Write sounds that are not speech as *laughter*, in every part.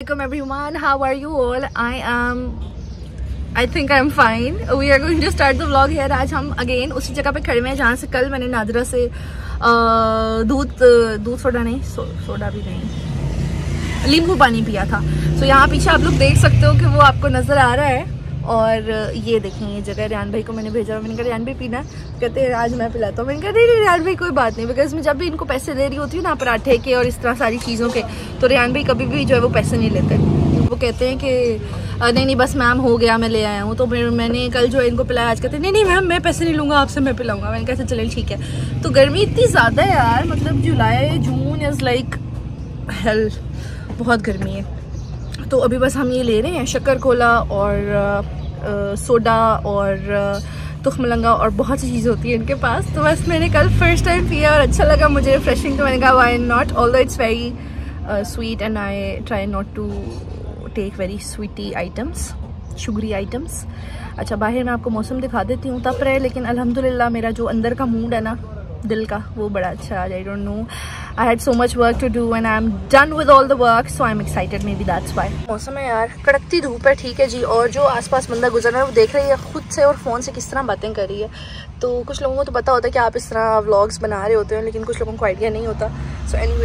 Welcome everyone. How are you all? I am. I think I'm fine. We are going to start the vlog here. आज हम again उसी जगह पे खड़े हैं जहाँ से कल मैंने नादरा से दूध दूध सोडा नहीं सो, सोडा भी नहीं नींबू पानी पिया था सो so, यहाँ पीछे आप लोग देख सकते हो कि वो आपको नज़र आ रहा है और ये देखें ये जगह, रियान भाई को मैंने भेजा मैंने कहा, रियान भाई, पीना। कहते हैं, आज मैं पिलाता हूँ। मैंने कहा, नहीं रियान भाई, कोई बात नहीं बिकॉज़ मैं जब भी इनको पैसे दे रही होती हूँ ना, पराठे के और इस तरह सारी चीज़ों के तो रियान भाई कभी भी जो है वो पैसे नहीं लेते। वो कहते हैं कि नहीं नहीं, बस मैम, हो गया, मैं ले आया हूँ। तो फिर मैंने कल जो है इनको पिलाया, आज कहते नहीं नहीं, मैम, मैं पैसे नहीं लूँगा, आपसे मैं पिलाऊँगा। मैंने कहा चले ठीक है। तो गर्मी इतनी ज़्यादा है यार मतलब July, June is like hell बहुत गर्मी है। तो अभी बस हम ये ले रहे हैं शक्कर कोला और आ, सोडा और तुखमलंगा और बहुत सी चीज़ें होती है इनके पास। तो बस मैंने कल फ़र्स्ट टाइम पिया और अच्छा लगा मुझे रिफ्रेशिंग तो मैंने कहा why not all though it's very sweet and I try not to take very sweetie items sugary items अच्छा बाहर मैं आपको मौसम दिखा देती हूँ तब रहे लेकिन अल्हम्दुलिल्लाह मेरा जो अंदर का मूड है ना दिल का, वो बड़ा अच्छा I don't know I had so much work to do and I am done with all the work so I am excited maybe that's why मौसम है यार, कड़कती धूप है, ठीक है जी, और जो आसपास बंदा गुजर रहा है, वो देख रही है खुद से और फ़ोन से किस तरह बातें कर रही है। तो कुछ लोगों को तो पता होता है कि आप इस तरह व्लॉग्स बना रहे होते हैं, लेकिन कुछ लोगों को आइडिया नहीं होता। सो एनी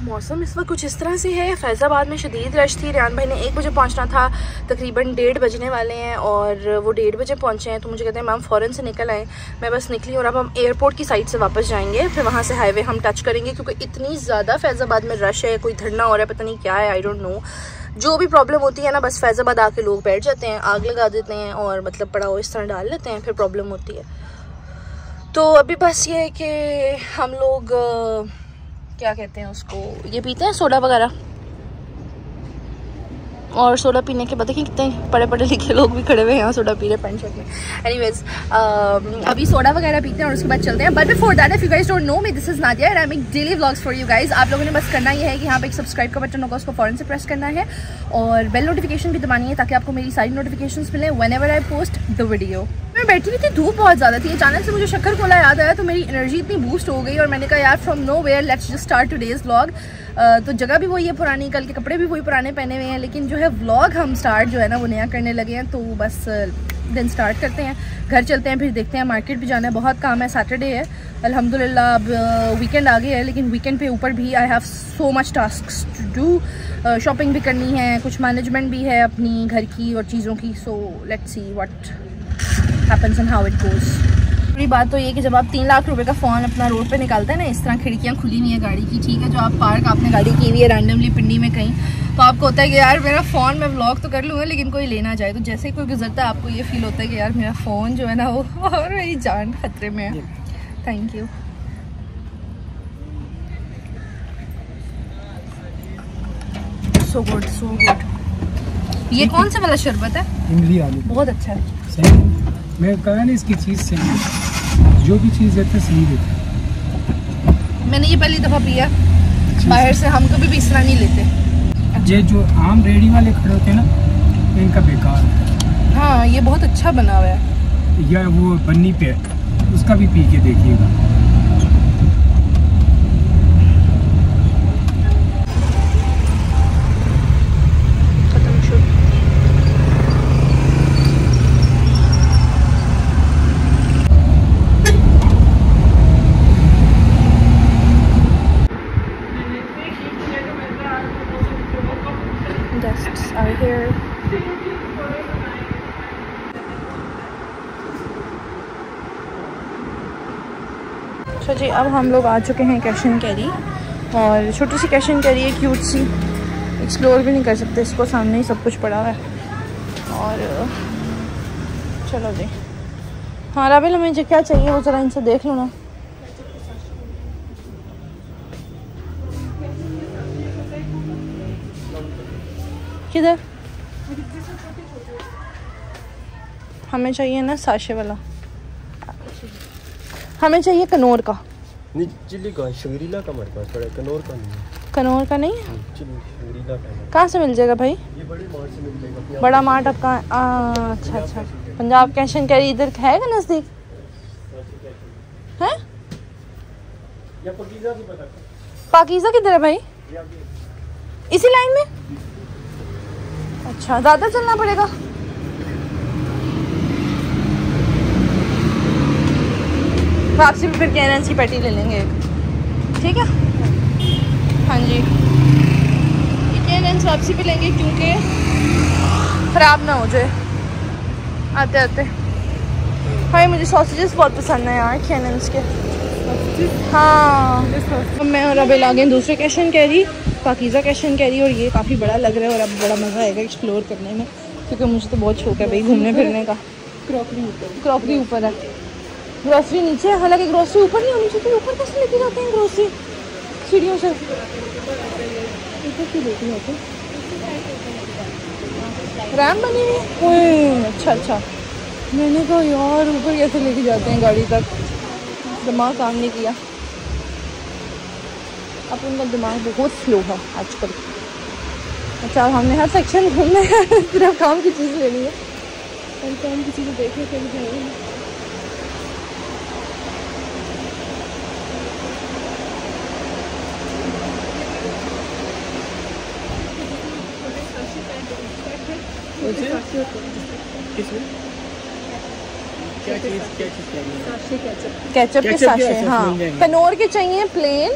मौसम इस वक्त कुछ इस तरह से है। फैज़ाबाद में शदीद रश थी। रियान भाई ने एक बजे पहुँचना था। तकरीबन डेढ़ बजने वाले हैं और वो डेढ़ बजे पहुँचे हैं। तो मुझे कहते हैं, मैम, फ़ौरन से निकल आए। मैं बस निकली और अब हम एयरपोर्ट की साइड से वापस जाएँगे। फिर वहाँ से हाईवे हम टच करेंगे क्योंकि इतनी ज़्यादा फैज़ाबाद में रश है। कोई धरना हो रहा है, पता नहीं क्या है। आई डोंट नो जो भी प्रॉब्लम होती है ना, बस फैज़ाबाद आके लोग बैठ जाते हैं, आग लगा देते हैं और मतलब पड़ाओ इस तरह डाल लेते हैं, फिर प्रॉब्लम होती है। तो अभी बस ये है कि हम लोग क्या कहते हैं उसको? ये पीते हैं सोडा वगैरह? और सोडा पीने के बाद देखिए कितने पढ़े पढ़े लिखे लोग भी खड़े हुए हैं यहाँ सोडा पी रहे पेंट शर्ट में। एनीवेज um, अभी सोडा वगैरह पीते हैं और उसके बाद चलते हैं। But before that if you guys don't know me this is Nadia and I make daily vlogs for you guys आप लोगों ने बस करना ये है कि यहाँ पे एक सब्सक्राइब का बटन होगा उसको फॉरन से प्रेस करना है। और बेल नोटिफिकेशन भी दबानी है ताकि आपको मेरी सारी नोटिफिकेशन मिले whenever I post the video मैं बैठी हुई थी धूप बहुत ज़्यादा थी। अचानक से मुझे शक्कर कोला याद आया तो मेरी एनर्जी इतनी बूस्ट हो गई और मैंने कहा यार from nowhere let's just start today's vlog तो जगह भी वही है पुरानी, कल के कपड़े भी वही पुराने पहने हुए हैं, लेकिन जो है व्लॉग हम स्टार्ट जो है ना वो नया करने लगे हैं तो बस दिन स्टार्ट करते हैं। घर चलते हैं, फिर देखते हैं मार्केट भी जाना है, बहुत काम है सैटरडे है। अल्हम्दुलिल्लाह, अब वीकेंड आ गया है, लेकिन वीकेंड पे ऊपर भी I have so much task to do shopping भी करनी है, कुछ मैनेजमेंट भी है अपनी घर की और चीज़ों की so let's see what happens and how it goes बड़ी बात तो ये कि जब आप तीन लाख रुपए का फ़ोन अपना रोड पे निकालते हैं ना इस तरह खिड़कियाँ खुली नहीं है गाड़ी की ठीक है? जो आप पार्क आपने गाड़ी की हुई है रैंडमली पिंडी में कहीं तो आपको होता है कि यार मेरा फ़ोन मैं व्लॉग तो कर लूँगा लेकिन कोई लेना चाहे। तो जैसे ही कोई गुजरता है आपको ये फील होता है कि यार मेरा फ़ोन जो है ना वो *laughs* और मेरी जान खतरे में है। Thank you so good so good ये कौन सा वाला शरबत है? इमली आलू। बहुत अच्छा है। सही मैं कहा ना इसकी चीज़ सही है जो भी चीज़ देते हैं सही देते मैंने ये पहली दफ़ा पिया। बाहर से हम कभी भी इस तरह नहीं लेते। ये जो आम रेडी वाले खड़े होते हैं ना इनका बेकार है। हाँ ये बहुत अच्छा बना हुआ है। या वो पन्नी पे उसका भी पी के देखिएगा। अच्छा जी, अब हम लोग आ चुके हैं कैश एंड कैरी और छोटी सी कैश एंड कैरी है क्यूट सी। एक्सप्लोर भी नहीं कर सकते, इसको सामने ही सब कुछ पड़ा हुआ है। और, चलो जी। हाँ राबिल, हमें जो क्या चाहिए, वो ज़रा इनसे देख लो ना। किधर? हमें चाहिए ना, साशे वाला। हमें चाहिए कनौर का। नहीं चिल्ली का शंगरीला का हमारे पास पड़ा है कनौर का नहीं है। कनौर का नहीं है? कहाँ से मिल जाएगा भाई? ये बड़ी मार्ट से मिल जाएगा बड़ा मार्ट आपका अच्छा अच्छा। पंजाब कैश एंड कैरी इधर है का नज़दीक? है? पाकिजा किधर है भाई? इसी लाइन में? अच्छा ज़्यादा चलना पड़ेगा। वापसी में फिर कैनन्स की पैटी ले लेंगे। एक ठीक है? हाँ जी। कैनन्स वापसी पे लेंगे क्योंकि ख़राब ना हो जाए। आते आते। हाँ मुझे सॉसेजेस बहुत पसंद है यार कैनन्स के। हाँ। अब मैं और अब गए दूसरे कैशन कैरी पाकिज़ा कैशन कैरी और ये काफ़ी बड़ा लग रहा है और अब बड़ा मज़ा आएगा एक्सप्लोर करने में क्योंकि मुझे तो बहुत शौक है भाई घूमने फिरने का। क्रॉकरी ऊपर। क्रॉकरी ऊपर है। ग्रोसरी नीचे हालाँकि ग्रोसरी ऊपर नहीं होनी चाहिए ऊपर कैसे लेके जाते हैं ग्रोसरी सीढ़ियों से। रैम बनी हुई है? अच्छा अच्छा। मैंने कहा, यार, ऊपर कैसे लेके जाते हैं गाड़ी तक? दिमाग काम नहीं किया। अब उनका दिमाग बहुत स्लो है आजकल। अच्छा हमने हर सेक्शन घूमना सिर्फ़ काम की चीज़ लेनी है। और काम की चीज़ें देखने के लिए किसमें? क्या चीज़ क्या चीज़ चाहिए? केचप के केचप के साशे हाँ। कनौर के चाहिए प्लेन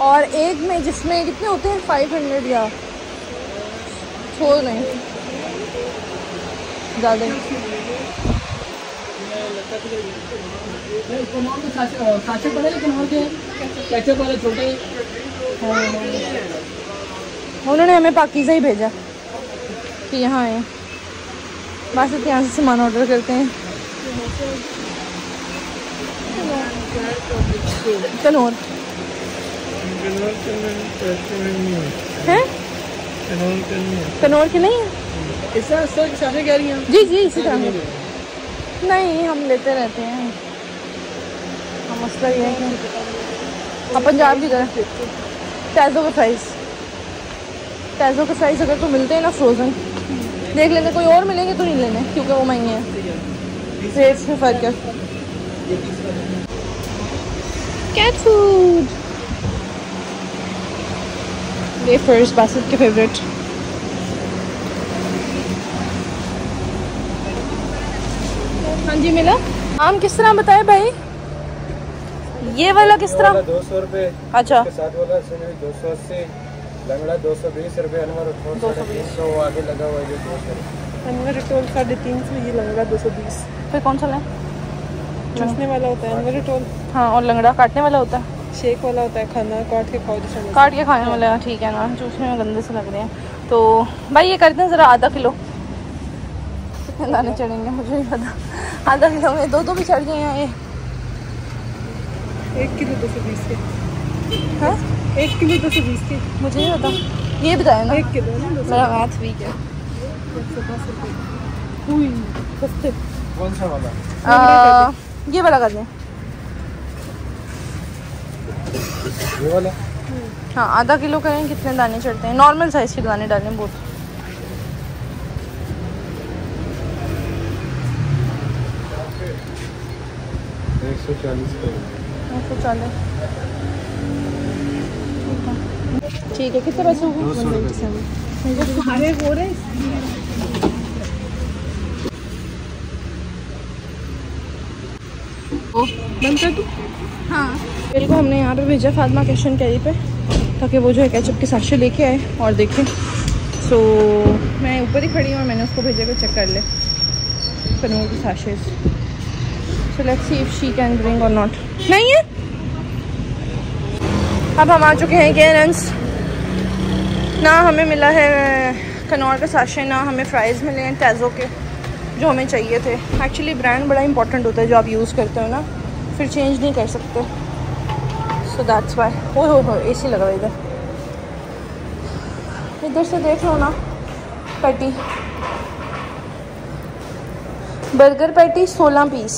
और एक में जिसमें कितने होते हैं? फाइव हंड्रेड या छोड़ नहीं ज़्यादा छोटे उन्होंने हमें पाकिज़ा ही भेजा कि यहाँ आए। बस इतने यहाँ से सामान ऑर्डर करते हैं। कनौर कनौर के नहीं? है जी जी, इसी तरह नहीं, हम लेते रहते हैं। मसला ये है। कि पंजाब की तरह। टैजो का प्राइस टैजो का प्राइस अगर तो मिलते हैं ना फ्रोज़न देख लेने कोई और मिलेंगे तो नहीं लेने क्योंकि वो महँगे हैं। रेट्स में फ़र्क है। कैट फ़ूड वेफर्स बासित के फेवरेट हाँ जी मिला। आम किस तरह बताए भाई? ये वाला किस तरह? दो सौ रुपये अच्छा। साथ वाला दो सौ अस्सी। लंगड़ा दो सौ बीस रुपये अनवर तीन सौ वो आगे लगा हुआ है जो दो सौ। अनवर टोल साढ़े तीन सौ ये लंगड़ा दो सौ बीस। फिर कौन सा लें? चूसने वाला होता है अनवर टोल हाँ और लंगड़ा काटने वाला होता है? शेक वाला होता है खाना काट के खाओ मज़ा। काट के खाने वाला ठीक है ना चूसने में गंदे से लग रहे हैं। तो भाई ये करते हैं ज़रा आधा किलो। कितने दाने चढ़ेंगे मुझे नहीं पता। आधा किलो में दो दो भी चढ़ गए हैं ये। एक किलो दो सौ बीस के। हाँ? एक किलो दो सौ बीस के मुझे नहीं पता। ये बताया ना। एक किलो मेरा मैथ वीक है। कौन सा वाला? आ, ये वाला कर दें। ये वाला? हाँ आधा किलो करें कितने दाने चढ़ते हैं? नॉर्मल साइज़ के दाने डालें बहुत एक सौ चालीस एक सौ चालीस। ठीक है कितने पैसे हो? हो रहे बंद कर दूँ हाँ। बिल को हमने यहाँ पे भेजा फातिमा कैशन कैरी पे ताकि वो जो है कैचअप के साशे लेके आए और देखें। सो so, मैं ऊपर ही खड़ी हूँ और मैंने उसको भेजा कि चेक कर ले। पनीर की sachet so let's see if she can bring or not नहीं है? अब हम आ चुके हैं केरन्स ना हमें मिला है कनौर का साशे ना हमें फ्राइज़ मिले हैं टैज़ो के, जो हमें चाहिए थे। एक्चुअली ब्रांड बड़ा इंपॉर्टेंट होता है जो आप यूज़ करते हो ना, फिर चेंज नहीं कर सकते। सो दैट्स वाई हो हो हो ए सी लगा इधर। इधर से देख लो ना पैटी बर्गर पैटी सोलह पीस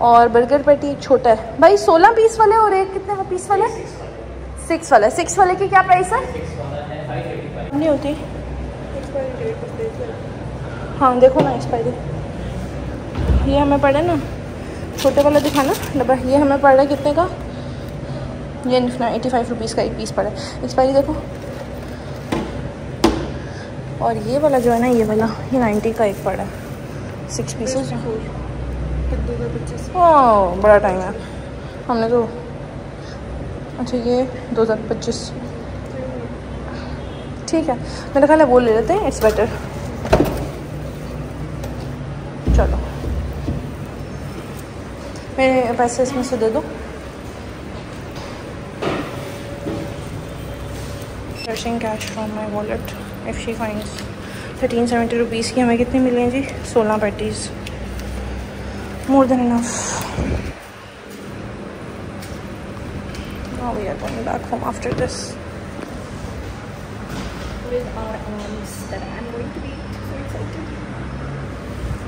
और बर्गर पैटी छोटा है। भाई, सोलह पीस वाले और एक कितने पीस वाला? सिक्स वाला सिक्स वाले की क्या प्राइस है? नहीं होती। हाँ देखो ना एक्सपायरी ये हमें पड़े ना छोटे वाला दिखाना। डब्बा ये हमें पड़ रहा है कितने का? ये एटी फाइव रुपीज़ का एक पीस पड़ा है। एक्सपायरी देखो। और ये वाला जो है ना ये वाला ये नाइन्टी का एक पड़ा है। सिक्स पीसेस ओह बड़ा टाइम है। हमने तो अच्छा ये दो हज़ार पच्चीस। ठीक है, मेरा ख्याल है वो ले लेते हैं इट्स बेटर चलो। मेरे पैसे इसमें से दे दो। Searching cash from my wallet, if she thirteen seventy rupees की हमें कितनी मिली हैं जी? सोलह patties more than enough Now we are going back home after this. with our arms that I'm going to be so excited.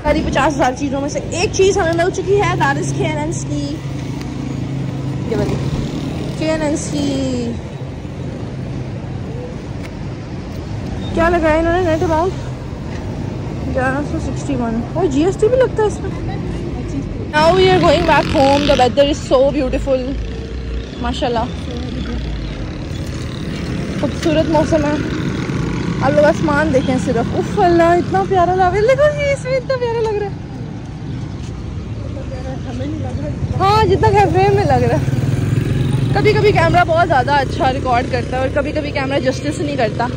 सारी पचास हज़ार चीज़ों में से एक चीज़ हमें मिल चुकी है दैट इज़ केनन्स की ये वाली। केनन्स की क्या लगाया इन्होंने नेट अमाउंट ग्यारह सौ सिक्सटी वन। और जी एस टी भी लगता है इसमें। Now we are going back home the weather is so beautiful माशाल्लाह। खूबसूरत मौसम है। अब लोग आसमान देखें सिर्फ़। उफ, अल्लाह, इतना प्यारा लग रहा है। देखो ये इसमें इतना प्यारा लग रहा है। हाँ जितना कैमरे में लग रहा है। कभी कभी कैमरा बहुत ज़्यादा अच्छा रिकॉर्ड करता है और कभी कभी कैमरा जस्टिस नहीं करता।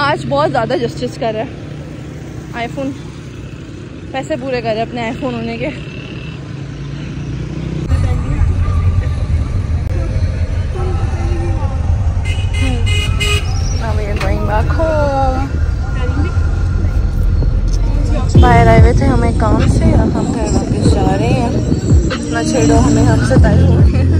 आज बहुत ज़्यादा जस्टिस कर रहा है। आईफोन पैसे पूरे कर रहे अपने आईफोन होने के Now we are going back. बाहर आए हुए थे हमें काम से अब हम घर वापस जा रहे हैं ना छेड़ो, हमें हमसे तय हैं